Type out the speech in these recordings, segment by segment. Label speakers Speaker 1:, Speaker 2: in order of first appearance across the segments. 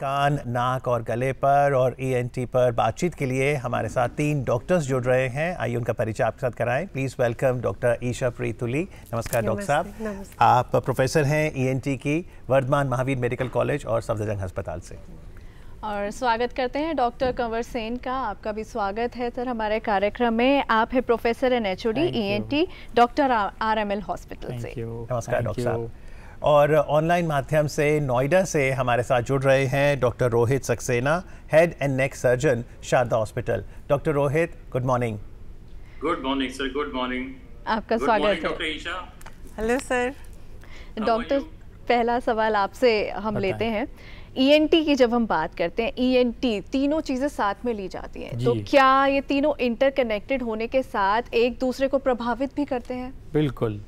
Speaker 1: कान नाक और गले पर और ईएनटी पर बातचीत के लिए हमारे साथ तीन डॉक्टर्स जुड़ रहे हैं। आइए उनका परिचय आपके साथ कराएँ। Please welcome doctor Isha Pritully नमस्कार डॉक्टर साहब। आप प्रोफेसर हैं ईएनटी की वर्धमान महावीर मेडिकल कॉलेज और सफदरजंग अस्पताल से।
Speaker 2: और स्वागत करते हैं डॉक्टर कंवर सेन का। आपका भी स्वागत है सर हमारे कार्यक्रम में। आप है professor and H O D E N T doctor R M L hospital से।
Speaker 1: नमस्कार डॉक्टर साहब। और ऑनलाइन माध्यम से नोएडा से हमारे साथ जुड़ रहे हैं doctor Rohit Saxena head and neck surgeon Sharda hospital doctor Rohit good morning
Speaker 3: good morning sir good morning
Speaker 2: आपका स्वागत है।
Speaker 4: हेलो सर
Speaker 2: डॉक्टर पहला सवाल आपसे हम। लेते हैं। ईएनटी की जब हम बात करते हैं ईएनटी तीनों चीज़ें साथ में ली जाती हैं। तो क्या ये तीनों इंटरकनेक्टेड होने के साथ एक दूसरे को प्रभावित भी करते हैं?
Speaker 5: बिल्कुल।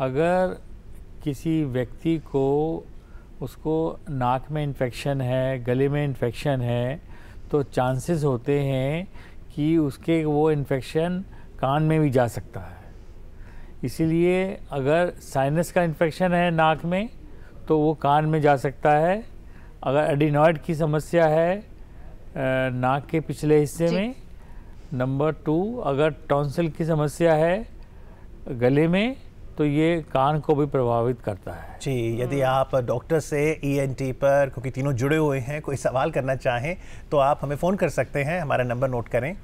Speaker 5: अगर किसी व्यक्ति को उसको नाक में इन्फेक्शन है गले में इन्फेक्शन है तो चांसेस होते हैं कि उसके वो इन्फेक्शन कान में भी जा सकता है। इसीलिए अगर साइनस का इन्फेक्शन है नाक में तो वो कान में जा सकता है। अगर एडिनॉइड की समस्या है नाक के पिछले हिस्से में नंबर टू अगर टॉन्सिल की समस्या है गले में तो ये कान को भी प्रभावित करता है।
Speaker 1: जी यदि आप डॉक्टर से ईएनटी पर क्योंकि तीनों जुड़े हुए हैं कोई सवाल करना चाहें तो आप हमें फ़ोन कर सकते हैं। हमारा नंबर नोट करें।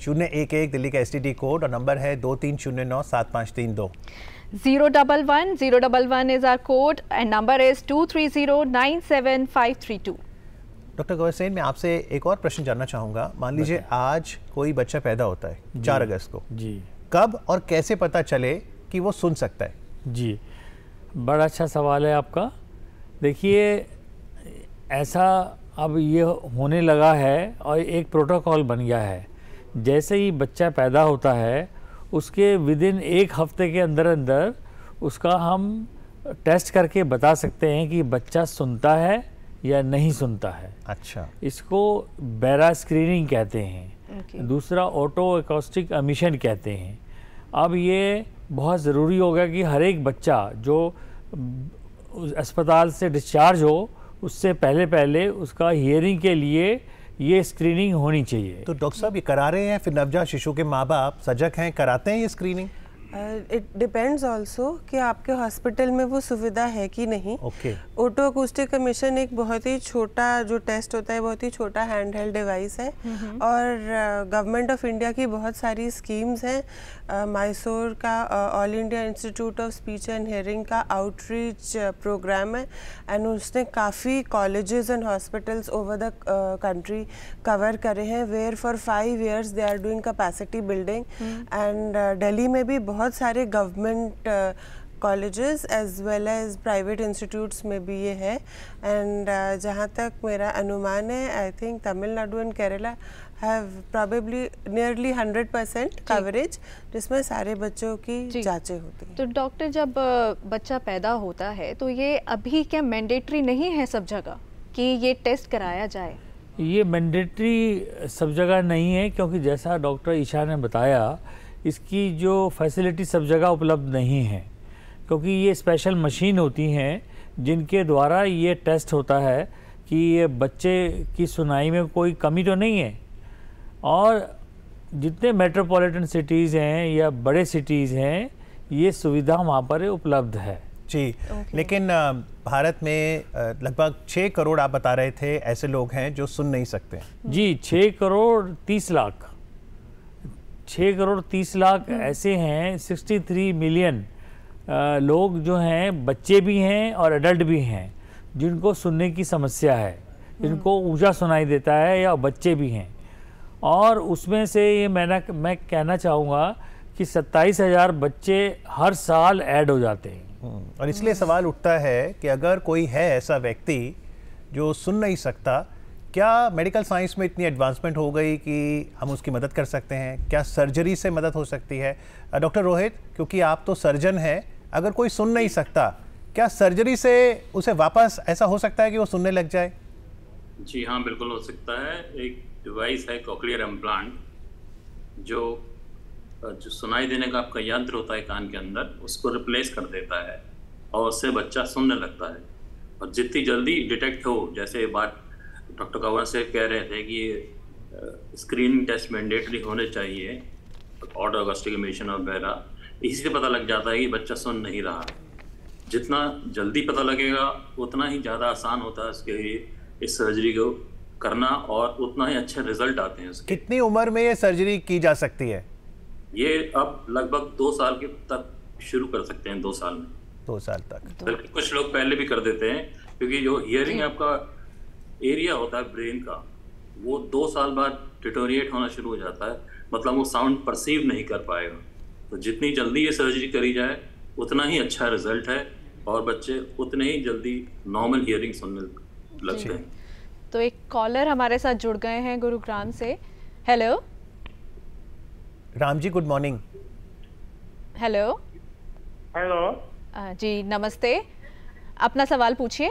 Speaker 1: शून्य एक एक दिल्ली का एसटीडी कोड और नंबर है दो तीन शून्य नौ सात पाँच तीन दो।
Speaker 2: Zero double one zero double one is R code and number is two three zero nine seven five three two
Speaker 1: doctor Gaur Gaursen मैं आपसे एक और प्रश्न जानना चाहूँगा। मान लीजिए आज कोई बच्चा पैदा होता है चार अगस्त को।
Speaker 5: जी।
Speaker 1: कब और कैसे पता चले कि वो सुन सकता है।
Speaker 5: जी। बड़ा अच्छा सवाल है आपका। देखिए ऐसा अब ये होने लगा है और एक प्रोटोकॉल बन गया है। जैसे ही बच्चा पैदा होता है उसके विद इन एक हफ़्ते के अंदर अंदर उसका हम टेस्ट करके बता सकते हैं कि बच्चा सुनता है या नहीं सुनता है।
Speaker 1: अच्छा।
Speaker 5: इसको बैरा स्क्रीनिंग कहते हैं।
Speaker 2: Okay.
Speaker 5: दूसरा ऑटो एकॉस्टिक एमिशन कहते हैं। अब ये बहुत ज़रूरी हो गया कि हर एक बच्चा जो अस्पताल से डिस्चार्ज हो, उससे पहले पहले उसका हियरिंग के लिए ये स्क्रीनिंग होनी चाहिए।
Speaker 1: तो डॉक्टर साहब, ये करा रहे हैं फिर नवजात शिशु के माँ बाप सजग हैं, कराते हैं ये स्क्रीनिंग
Speaker 4: इट डिपेंड्स ऑल्सो कि आपके हॉस्पिटल में वो सुविधा है कि नहीं।
Speaker 1: ओके
Speaker 4: ऑटो अकूस्टिक कमीशन एक बहुत ही छोटा जो टेस्ट होता है बहुत ही छोटा हैंड हेल्ड डिवाइस है और गवर्नमेंट ऑफ़ इंडिया की बहुत सारी स्कीम्स हैं। मैसूर का all India institute of speech and hearing का आउटरीच प्रोग्राम है। एंड उसने काफ़ी colleges and hospitals over the country cover करे हैं। Where for five years they are doing capacity building and Delhi में भी बहुत सारे government colleges as well as private institutes में भी ये है। एंड uh, जहाँ तक मेरा अनुमान है I think Tamil Nadu and Kerala have probably nearly hundred percent coverage जिसमें सारे बच्चों की। जांचें होती हैं।
Speaker 2: तो डॉक्टर जब बच्चा पैदा होता है तो ये अभी क्या मैंडेटरी नहीं है सब जगह कि ये टेस्ट कराया जाए?
Speaker 5: ये मैंडेटरी सब जगह नहीं है क्योंकि जैसा डॉक्टर ईशा ने बताया इसकी जो फैसिलिटी सब जगह उपलब्ध नहीं है क्योंकि ये स्पेशल मशीन होती हैं जिनके द्वारा ये टेस्ट होता है कि ये बच्चे की सुनाई में कोई कमी तो नहीं है। और जितने मेट्रोपॉलिटन सिटीज़ हैं या बड़े सिटीज़ हैं ये सुविधा वहाँ पर उपलब्ध है।
Speaker 1: जी लेकिन भारत में लगभग छः करोड़ आप बता रहे थे ऐसे लोग हैं जो सुन नहीं सकते।
Speaker 5: जी छः करोड़ तीस लाख। छः करोड़ तीस लाख ऐसे हैं सिक्सटी थ्री मिलियन लोग जो हैं बच्चे भी हैं और एडल्ट भी हैं जिनको सुनने की समस्या है जिनको ऊँचा सुनाई देता है या बच्चे भी हैं। और उसमें से ये मैंने मैं कहना चाहूँगा कि सत्ताईस हज़ार बच्चे हर साल ऐड हो जाते हैं।
Speaker 1: हम्म, और इसलिए सवाल उठता है कि अगर कोई है ऐसा व्यक्ति जो सुन नहीं सकता क्या मेडिकल साइंस में इतनी एडवांसमेंट हो गई कि हम उसकी मदद कर सकते हैं? क्या सर्जरी से मदद हो सकती है? डॉक्टर रोहित, क्योंकि आप तो सर्जन हैं, अगर कोई सुन नहीं सकता, क्या सर्जरी से उसे वापस ऐसा हो सकता है कि वो सुनने लग जाए?
Speaker 3: जी हाँ बिल्कुल हो सकता है। एक डिवाइस है कॉकलियर इम्प्लांट जो जो सुनाई देने का आपका यंत्र होता है कान के अंदर, उसको रिप्लेस कर देता है और उससे बच्चा सुनने लगता है। और जितनी जल्दी डिटेक्ट हो, जैसे बात डॉक्टर कंवर से कह रहे थे कि स्क्रीनिंग टेस्ट मैंडेटरी होने चाहिए ऑर्डर ऑगस्टिकेशन वगैरह इसी से पता लग जाता है कि बच्चा सुन नहीं रहा। जितना जल्दी पता लगेगा उतना ही ज़्यादा आसान होता है उसके लिए इस सर्जरी को करना और उतना ही अच्छे रिज़ल्ट आते हैं उसके।
Speaker 1: कितनी उम्र में ये सर्जरी की जा सकती है?
Speaker 3: ये अब लगभग दो साल के तक शुरू कर सकते हैं दो साल में।
Speaker 1: दो साल तक।
Speaker 3: बल्कि कुछ लोग पहले भी कर देते हैं क्योंकि जो हियरिंग आपका एरिया होता है ब्रेन का वो दो साल बाद डिटोरिएट होना शुरू हो जाता है। मतलब वो साउंड परसीव नहीं कर पाएगा। तो जितनी जल्दी ये सर्जरी करी जाए उतना ही अच्छा रिज़ल्ट है और बच्चे उतने ही जल्दी नॉर्मल हियरिंग सुनने लगते हैं।
Speaker 2: तो एक कॉलर हमारे साथ जुड़ गए हैं गुरुग्राम से। Hello
Speaker 1: Ram ji good morning
Speaker 2: hello
Speaker 6: hello
Speaker 2: जी नमस्ते। अपना सवाल पूछिए।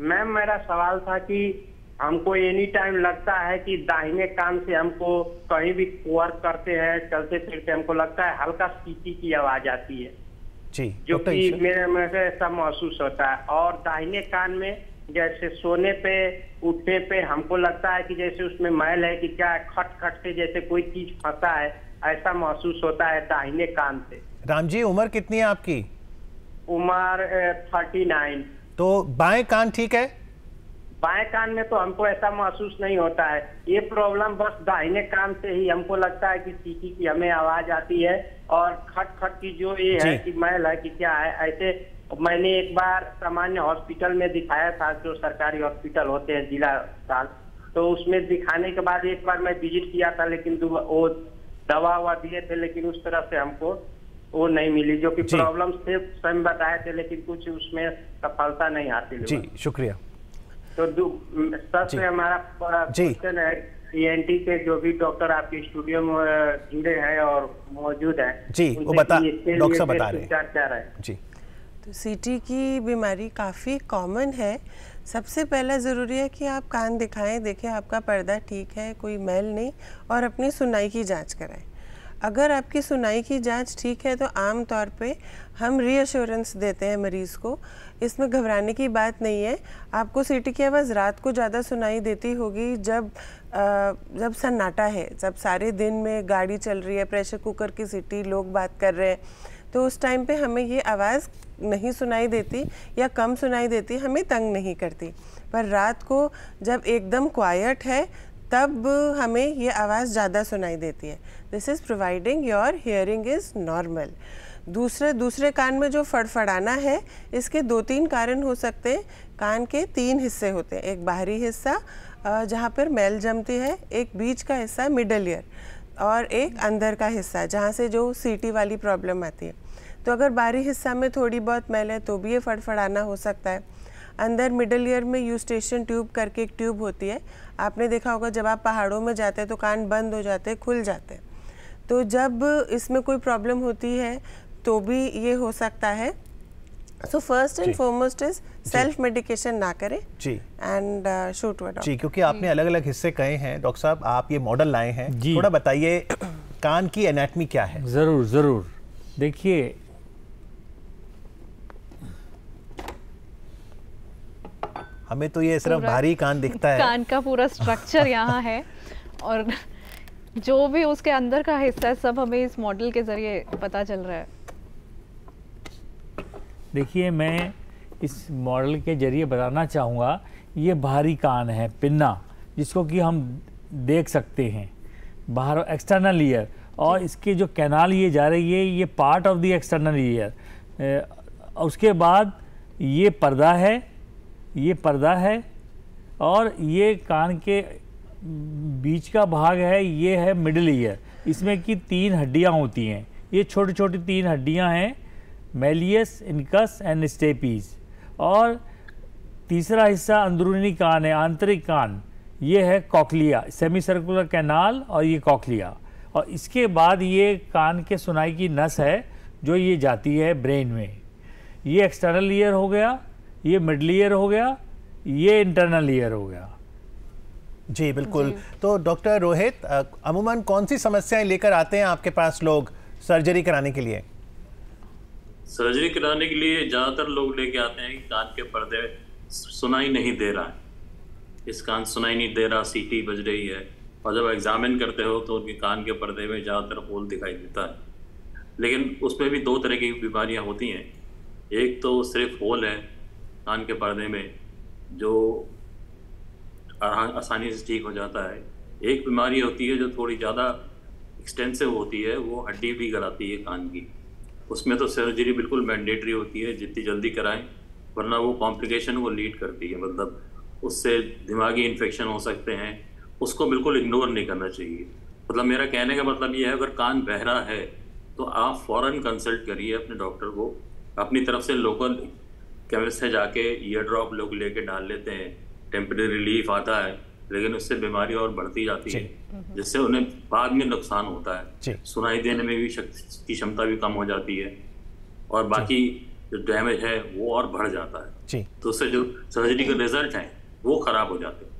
Speaker 6: मैम मेरा सवाल था कि हमको एनी टाइम लगता है कि दाहिने कान से हमको कहीं भी वर्क करते हैं चलते फिरते हमको लगता है हल्का सीटी की आवाज़ आती है।
Speaker 1: जी
Speaker 6: जो कि मेरे में से ऐसा महसूस होता है। और दाहिने कान में जैसे सोने पे उठने पे हमको लगता है कि जैसे उसमें मैल है कि क्या खट खट से जैसे कोई चीज़ फंसा है ऐसा महसूस होता है दाहिने कान से।
Speaker 1: राम जी उम्र कितनी है आपकी?
Speaker 6: उम्र थर्टी नाइन।
Speaker 1: तो बाएँ कान ठीक है?
Speaker 6: बाएँ कान में तो हमको ऐसा महसूस नहीं होता है। ये प्रॉब्लम बस दाहिने कान से ही हमको लगता है कि सीटी की हमें आवाज़ आती है और खट खट की जो ये है। कि मैल है कि क्या है ऐसे मैंने एक बार सामान्य हॉस्पिटल में दिखाया था जो सरकारी हॉस्पिटल होते हैं जिला अस्पताल। तो उसमें दिखाने के बाद एक बार मैं विज़िट किया था लेकिन वो दवा ववा दिए थे लेकिन उस तरह से हमको वो नहीं मिली जो कि प्रॉब्लम से स्वयं बताए थे लेकिन कुछ उसमें सफलता नहीं आती
Speaker 1: जी शुक्रिया।
Speaker 6: तो सबसे हमारा क्वेश्चन है ईएनटी के जो भी डॉक्टर आपके स्टूडियो में जुड़े हैं और मौजूद हैं
Speaker 1: जी, वो बता- डॉक्टर बता रहे हैं।
Speaker 6: क्या रहे?
Speaker 1: जी।
Speaker 4: तो सीटी की बीमारी काफ़ी कॉमन है। सबसे पहला ज़रूरी है कि आप कान दिखाएँ देखें आपका पर्दा ठीक है कोई मैल नहीं और अपनी सुनाई की जाँच कराएँ। अगर आपकी सुनाई की जाँच ठीक है तो आम तौर पे हम रीअश्योरेंस देते हैं मरीज़ को। इसमें घबराने की बात नहीं है। आपको सीटी की आवाज़ रात को ज़्यादा सुनाई देती होगी जब अ, जब सन्नाटा है जब सारे दिन में गाड़ी चल रही है प्रेशर कुकर की सीटी लोग बात कर रहे हैं। तो उस टाइम पे हमें ये आवाज़ नहीं सुनाई देती या कम सुनाई देती हमें तंग नहीं करती। पर रात को जब एकदम क्वाइट है तब हमें ये आवाज़ ज़्यादा सुनाई देती है। This is providing your hearing is normal दूसरे दूसरे कान में जो फड़फड़ाना है, इसके दो तीन कारण हो सकते हैं। कान के तीन हिस्से होते हैं, एक बाहरी हिस्सा जहाँ पर मैल जमती है, एक बीच का हिस्सा मिडल ईयर और एक अंदर का हिस्सा, जहाँ से जो सीटी वाली प्रॉब्लम आती है। तो अगर बाहरी हिस्सा में थोड़ी बहुत मैल है तो भी ये फड़फड़ाना हो सकता है। अंदर मिडल ईयर में यूस्टेशन ट्यूब करके एक ट्यूब होती है। आपने देखा होगा जब आप पहाड़ों में जाते हैं तो कान बंद हो जाते हैं खुल जाते हैं। तो जब इसमें कोई प्रॉब्लम होती है तो भी ये हो सकता है। So first and foremost is self medication ना करें
Speaker 1: जी।
Speaker 4: एंड शूट टू
Speaker 1: जी क्योंकि आपने अलग अलग हिस्से कहे हैं डॉक्टर साहब आप ये मॉडल लाए हैं।
Speaker 5: जी।
Speaker 1: थोड़ा बताइए कान की एनाटमी क्या है?
Speaker 5: ज़रूर ज़रूर। देखिए
Speaker 1: हमें तो ये सिर्फ़ भारी कान दिखता है।
Speaker 2: कान का पूरा स्ट्रक्चर यहाँ है। और जो भी उसके अंदर का हिस्सा है सब हमें इस मॉडल के ज़रिए पता चल रहा है।
Speaker 5: देखिए मैं इस मॉडल के ज़रिए बताना चाहूँगा ये बाहरी कान है पिन्ना जिसको कि हम देख सकते हैं। बाहर एक्सटर्नल ईयर और इसके जो कैनाल ये जा रही है ये part of the external ear उसके बाद ये पर्दा है ये पर्दा है और ये कान के बीच का भाग है, ये है मिडिल ईयर इसमें की तीन हड्डियाँ होती हैं। ये छोटी छोटी तीन हड्डियाँ हैं मेलियस इनकस एंड स्टेपीज और तीसरा हिस्सा अंदरूनी कान है, आंतरिक कान। ये है कॉकलिया सेमी सर्कुलर कैनाल और ये कॉकलिया और इसके बाद ये कान के सुनाई की नस है, जो ये जाती है ब्रेन में। ये एक्सटर्नल ईयर हो गया ये मिडल ईयर हो गया ये इंटरनल ईयर हो गया।
Speaker 1: जी बिल्कुल। जी। तो डॉक्टर रोहित अमूमन कौन सी समस्याएँ लेकर आते हैं आपके पास लोग सर्जरी कराने के लिए?
Speaker 3: सर्जरी कराने के लिए ज़्यादातर लोग लेके आते हैं कि कान के पर्दे सुनाई नहीं दे रहा है। इस कान सुनाई नहीं दे रहा सीटी बज रही है। और जब एग्जामिन करते हो तो उनके कान के पर्दे में ज़्यादातर होल दिखाई देता है। लेकिन उसमें भी दो तरह की बीमारियाँ होती हैं। एक तो सिर्फ़ होल है कान के पर्दे में जो आसानी से ठीक हो जाता है। एक बीमारी होती है जो थोड़ी ज़्यादा एक्सटेंसिव होती है, वो हड्डी भी गलाती है कान की। उसमें तो सर्जरी बिल्कुल मैंडेटरी होती है, जितनी जल्दी कराएँ, वरना वो कॉम्प्लिकेशन को लीड करती है। मतलब उससे दिमागी इन्फेक्शन हो सकते हैं, उसको बिल्कुल इग्नोर नहीं करना चाहिए। मतलब मेरा कहने का मतलब ये है, अगर कान बहरा है तो आप फ़ौर कंसल्ट करिए अपने डॉक्टर को, अपनी तरफ़ से लोकल केमिस्ट से जाके ईयर ड्रॉप लोग लेके डाल लेते हैं टेम्परेरी रिलीफ आता है लेकिन उससे बीमारी और बढ़ती जाती है जिससे उन्हें बाद में नुकसान होता है। सुनाई देने में भी शक्ति की क्षमता भी कम हो जाती है और बाकी जो डैमेज है वो और बढ़ जाता है। तो उससे जो सर्जरी के रिज़ल्ट हैं वो खराब हो जाते हैं।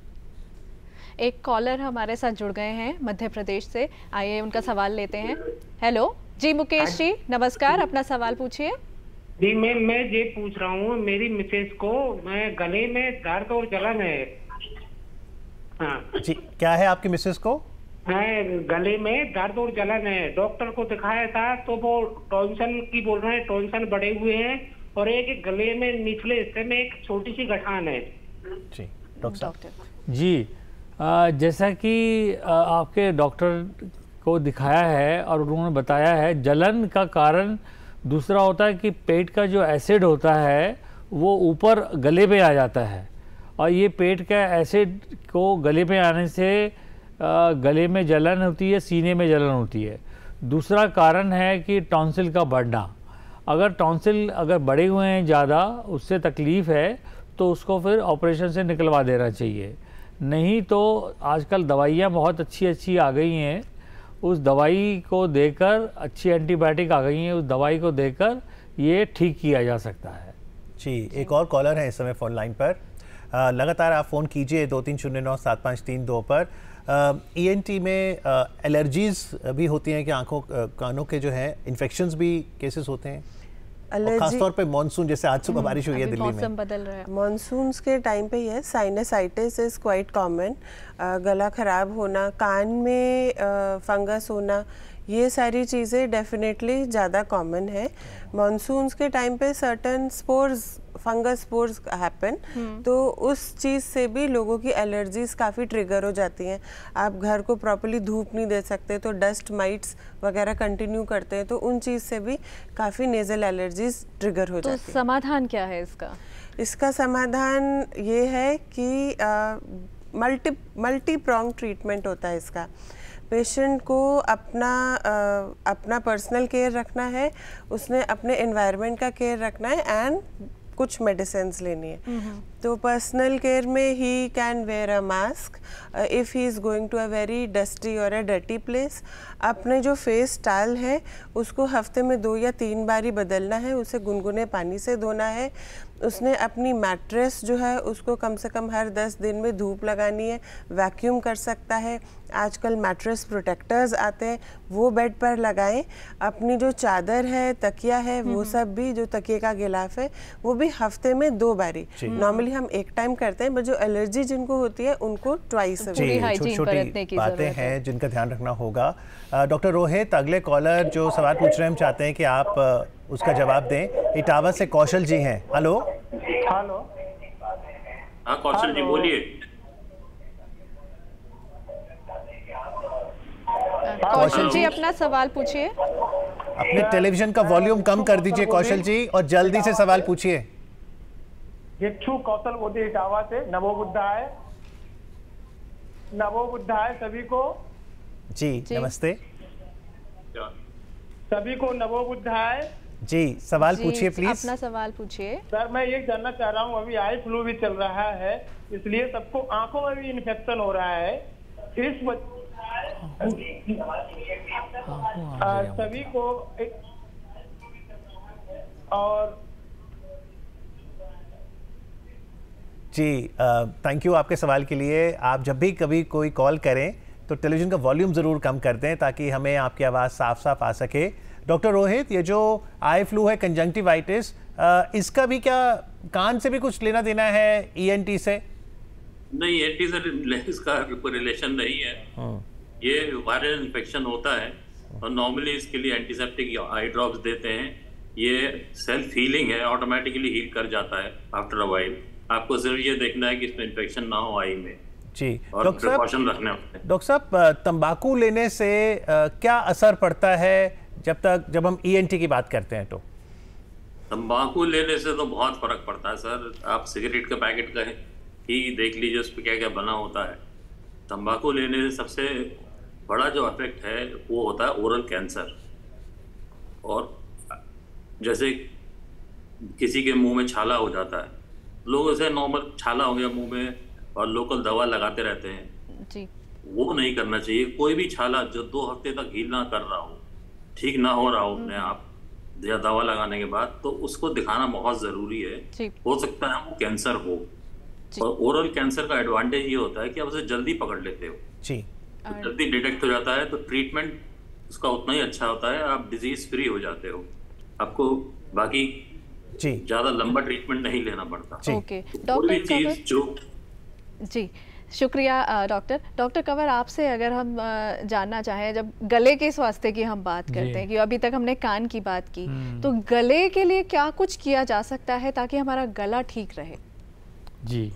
Speaker 2: एक कॉलर हमारे साथ जुड़ गए हैं मध्य प्रदेश से। आइए उनका सवाल लेते हैं। हेलो जी मुकेश जी नमस्कार अपना सवाल पूछिए।
Speaker 7: जी मैम मैं ये पूछ रहा हूँ मेरी मिसेज को मैं गले में दर्द और जलन है।
Speaker 1: हाँ। जी क्या है आपकी मिसेज को?
Speaker 7: है गले में दर्द और जलन है। डॉक्टर को दिखाया था तो वो टॉन्सन की बोल रहे हैं टॉन्सन बढ़े हुए हैं और एक गले में निचले हिस्से में एक छोटी सी गठान है।
Speaker 1: जी डॉक्टर
Speaker 5: जी आ, जैसा कि आपके डॉक्टर को दिखाया है और उन्होंने बताया है जलन का कारण दूसरा होता है कि पेट का जो एसिड होता है, वो ऊपर गले में आ जाता है। और ये पेट का एसिड को गले में आने से गले में जलन होती है, सीने में जलन होती है। दूसरा कारण है कि टॉन्सिल का बढ़ना। अगर टॉन्सिल अगर बढ़े हुए हैं ज़्यादा, उससे तकलीफ़ है तो उसको फिर ऑपरेशन से निकलवा देना चाहिए। नहीं तो आजकल दवाइयाँ बहुत अच्छी अच्छी आ गई हैं। उस दवाई को देकर अच्छी एंटीबायोटिक आ गई है, उस दवाई को देकर ये ठीक किया जा सकता है।
Speaker 1: जी, एक और कॉलर है इस समय फ़ोन लाइन पर। लगातार आप फ़ोन कीजिए दो तीन शून्य नौ सात पाँच तीन दो पर। ई एन टी में एलर्जीज भी होती हैं कि आँखों कानों के जो है इन्फेक्शंस भी केसेस होते हैं? खासतौर पे मानसून जैसे आज सुबह हम्म, बारिश हुई है दिल्ली में।
Speaker 4: बदल रहा है। मानसून के टाइम पे ये साइनसाइटिस इज़ क्वाइट कॉमन गला खराब होना कान में फंगस होना ये सारी चीज़ें डेफिनेटली ज़्यादा कॉमन है। मानसून के टाइम पे certain spores fungus spores happen तो उस चीज़ से भी लोगों की एलर्जीज काफ़ी ट्रिगर हो जाती हैं। आप घर को प्रॉपरली धूप नहीं दे सकते तो डस्ट माइट्स वगैरह कंटिन्यू करते हैं तो उन चीज़ से भी काफ़ी नेजल एलर्जीज ट्रिगर हो तो जाती
Speaker 2: है। समाधान क्या है इसका?
Speaker 4: इसका समाधान ये है कि मल्टी मल्टी प्रोंग ट्रीटमेंट होता है इसका। पेशेंट को अपना आ, अपना पर्सनल केयर रखना है उसने अपने एनवायरनमेंट का केयर रखना है एंड कुछ मेडिसिन लेनी है। तो पर्सनल केयर में he can wear a mask if he is going to a very dusty और अ डर्टी प्लेस अपने जो फेस टाल है उसको हफ़्ते में दो या तीन बार ही बदलना है उसे गुनगुने पानी से धोना है उसने अपनी मैट्रेस जो है उसको कम से कम हर दस दिन में धूप लगानी है वैक्यूम कर सकता है। आजकल मैट्रेस प्रोटेक्टर्स आते हैं वो बेड पर लगाएँ। अपनी जो चादर है तकिया है वो सब भी जो तकिए का गिलाफ है वो भी हफ़्ते में दो बारी। नॉर्मली हम एक टाइम करते हैं बट जो एलर्जी जिनको होती है उनको ट्वाइस
Speaker 1: बातें हैं। जिनका ध्यान रखना होगा। डॉक्टर रोहित अगले कॉलर जो सवाल पूछ रहे हैं हम चाहते हैं कि आप उसका जवाब दें। इटावा से कौशल जी हैं। हेलो?
Speaker 7: हेलो।
Speaker 3: हाँ कौशल जी बोलिए।
Speaker 2: कौशल जी अपना सवाल पूछिए।
Speaker 1: अपने टेलीविज़न का वॉल्यूम कम कर दीजिए कौशल जी। और जल्दी से सवाल पूछिए।
Speaker 7: भिक्षु कौशल मोदी इटावा से। नवो बुद्धाय नवो बुद्धाय सभी को।
Speaker 1: जी, जी। नमस्ते।
Speaker 7: सभी को नवो बुद्धाय
Speaker 1: जी सवाल पूछिए प्लीज़
Speaker 2: अपना सवाल पूछिए।
Speaker 7: सर मैं ये जानना चाह रहा हूँ अभी आई फ्लू भी चल रहा है इसलिए सबको आँखों में भी इन्फेक्शन हो रहा है। इस सभी को और
Speaker 1: जी थैंक यू आपके सवाल के लिए। आप जब भी कभी कोई कॉल करें तो टेलीविज़न का वॉल्यूम ज़रूर कम कर दें ताकि हमें आपकी आवाज़ साफ़ साफ़ आ सके। डॉक्टर रोहित ये जो आई फ्लू है कंजंक्टिवाइटिस इसका भी क्या कान से भी कुछ लेना देना है ईएनटी से?
Speaker 3: नहीं एंटी से इसका कोई रिलेशन नहीं है। ये वायरल इन्फेक्शन होता है और नॉर्मली इसके लिए एंटीसेप्टिक आई ड्रॉप्स देते हैं। ये सेल्फ हीलिंग है ऑटोमेटिकली हील कर जाता है आफ्टर अ वाइल आपको सिर्फ़ ये देखना है कि इसमें इन्फेक्शन ना हो आई में।
Speaker 1: जी। डॉक्टर साहब
Speaker 3: हैं।
Speaker 1: डॉक्टर साहब तंबाकू लेने से अ, क्या असर पड़ता है? जब तक जब हम ईएनटी की बात करते हैं तो।
Speaker 3: तम्बाकू लेने से तो बहुत फ़र्क पड़ता है सर। आप सिगरेट का पैकेट का ही देख लीजिए उस पर क्या क्या बना होता है। तम्बाकू लेने से सबसे बड़ा जो इफ़ेक्ट है वो होता है ओरल कैंसर और जैसे किसी के मुँह में छाला हो जाता है लोग उसे नॉर्मल छाला हो गया मुँह में और लोकल दवा लगाते रहते हैं।
Speaker 2: जी।
Speaker 3: वो नहीं करना चाहिए। कोई भी छाला जो दो हफ़्ते तक हील ना कर रहा हो ठीक ना हो रहा हो अपने आप या दवा लगाने के बाद तो उसको दिखाना बहुत ज़रूरी है। हो सकता है वो कैंसर हो। और ओरल कैंसर का एडवांटेज ये होता है कि आप उसे जल्दी पकड़ लेते हो।
Speaker 1: जी।
Speaker 3: तो जल्दी डिटेक्ट हो जाता है तो ट्रीटमेंट उसका उतना ही अच्छा होता है आप डिज़ीज़ फ्री हो जाते हो। आपको बाकी
Speaker 1: जी।
Speaker 3: ज़्यादा लंबा ट्रीटमेंट नहीं लेना पड़ता।
Speaker 1: जी।
Speaker 2: ओके डॉक्टर
Speaker 3: चीज़ जो
Speaker 2: जी। शुक्रिया डॉक्टर। डॉक्टर कंवर आपसे अगर हम जानना चाहें जब गले के स्वास्थ्य की हम बात करते हैं कि अभी तक हमने कान की बात की तो गले के लिए क्या कुछ किया जा सकता है ताकि हमारा गला ठीक रहे?
Speaker 5: जी।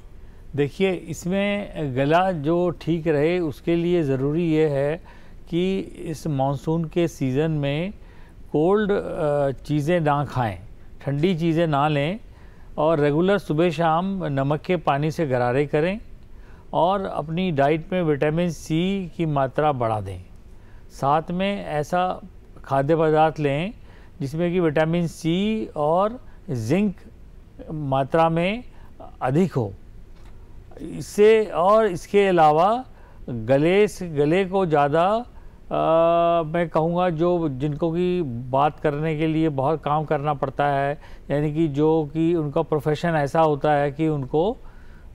Speaker 5: देखिए इसमें गला जो ठीक रहे उसके लिए ज़रूरी ये है कि इस मानसून के सीज़न में कोल्ड चीज़ें ना खाएँ ठंडी चीज़ें ना लें और रेगुलर सुबह शाम नमक के पानी से गरारे करें। और अपनी डाइट में विटामिन सी की मात्रा बढ़ा दें। साथ में ऐसा खाद्य पदार्थ लें जिसमें कि विटामिन सी और जिंक मात्रा में अधिक हो। इससे और इसके अलावा गले से, गले को ज़्यादा मैं कहूँगा जो जिनको कि बात करने के लिए बहुत काम करना पड़ता है, यानी कि जो कि उनका प्रोफेशन ऐसा होता है कि उनको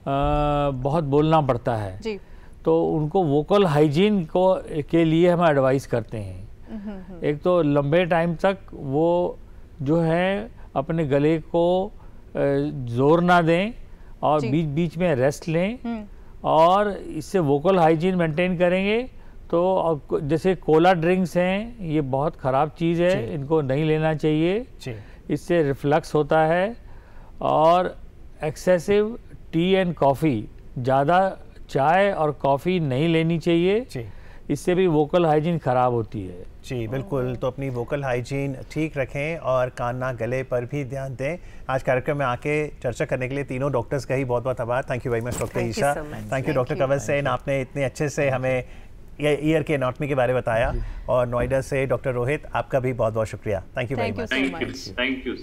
Speaker 5: बहुत बोलना पड़ता है।
Speaker 2: जी।
Speaker 5: तो उनको वोकल हाइजीन को के लिए हम एडवाइस करते हैं। एक तो लंबे टाइम तक वो जो है अपने गले को ज़ोर ना दें और बीच बीच में रेस्ट लें
Speaker 2: हम्म।
Speaker 5: और इससे वोकल हाइजीन मेंटेन करेंगे। तो जैसे कोला ड्रिंक्स हैं ये बहुत ख़राब चीज़ है इनको नहीं लेना चाहिए। इससे रिफ्लक्स होता है और एक्सेसिव टी एंड कॉफ़ी ज़्यादा चाय और कॉफ़ी नहीं लेनी चाहिए।
Speaker 1: जी।
Speaker 5: इससे भी वोकल हाइजीन ख़राब होती है।
Speaker 1: जी बिल्कुल। तो अपनी वोकल हाइजीन ठीक रखें और कान नाक गले पर भी ध्यान दें। आज कार्यक्रम में आके चर्चा करने के लिए तीनों डॉक्टर्स का ही बहुत बहुत आभार thank you very much doctor Isha thank you doctor Kanwar Sen आपने इतने अच्छे से हमें ईयर के एनाटमी के बारे में बताया और नोएडा से डॉक्टर रोहित आपका भी बहुत बहुत शुक्रिया thank you very much
Speaker 3: thank you thank you